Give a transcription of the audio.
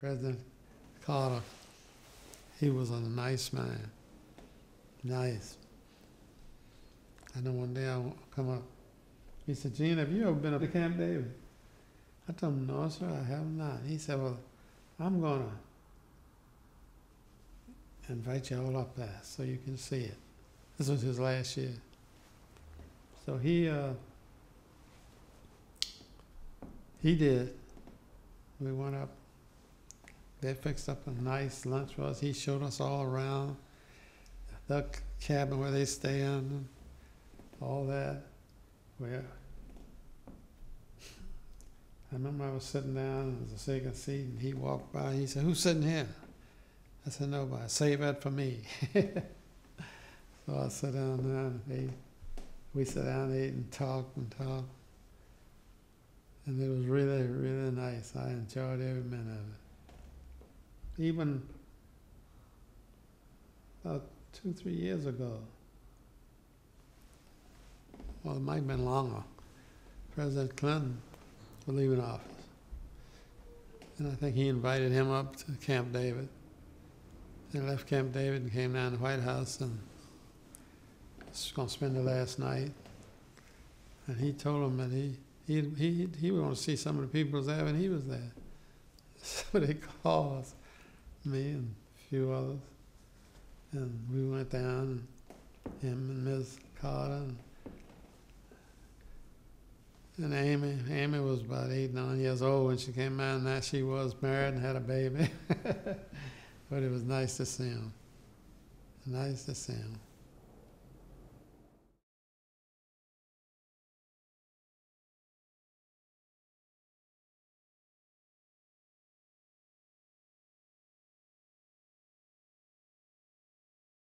President Carter, he was a nice man. Nice. I know one day I come up, he said, Gene, have you ever been up to Camp David? I told him, no, sir, I have not. He said, well, I'm gonna invite you all up there so you can see it. This was his last year. So he, uh, he did. We went up. They fixed up a nice lunch for us. He showed us all around the cabin where they stay in, and all that. Where I remember I was sitting down, there the second seat, and he walked by. He said, "Who's sitting here?" I said, "Nobody. Save that for me." so I sat down there, and ate. we sat down, and ate, and talked and talked, and it was really, really nice. I enjoyed every minute of it. Even about two, three years ago, well, it might have been longer, President Clinton was leaving office. And I think he invited him up to Camp David. They left Camp David and came down to the White House and was going to spend the last night. And he told him that he, he, he, he would want to see some of the people there, and he was there. So they called me and a few others. And we went down, and him and Ms. Carter and, and Amy. Amy was about eight, nine years old when she came out. and Now she was married and had a baby. but it was nice to see him. Nice to see him.